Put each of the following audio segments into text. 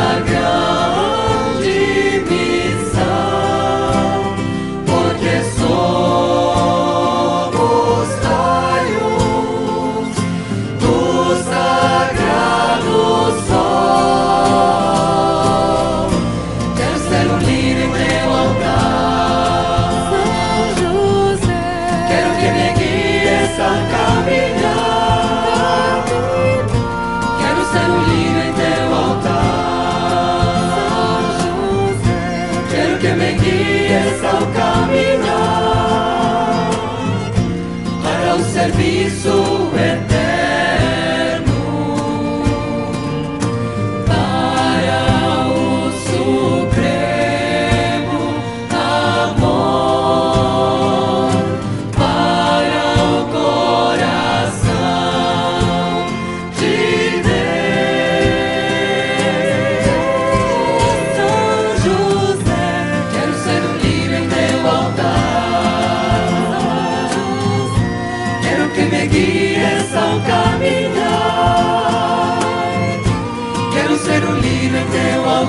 desta serviço eterno,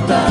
voltar.